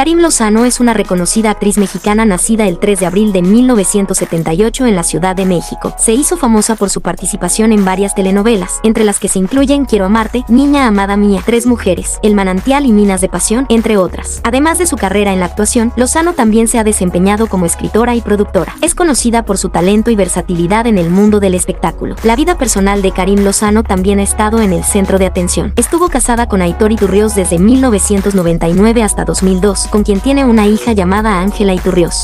Karim Lozano es una reconocida actriz mexicana nacida el 3 de abril de 1978 en la Ciudad de México. Se hizo famosa por su participación en varias telenovelas, entre las que se incluyen Quiero amarte, Niña amada mía, Tres mujeres, El manantial y Minas de pasión, entre otras. Además de su carrera en la actuación, Lozano también se ha desempeñado como escritora y productora. Es conocida por su talento y versatilidad en el mundo del espectáculo. La vida personal de Karim Lozano también ha estado en el centro de atención. Estuvo casada con Aitor Iturrios desde 1999 hasta 2002, con quien tiene una hija llamada Ángela Iturrios.